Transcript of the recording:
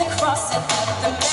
across it. The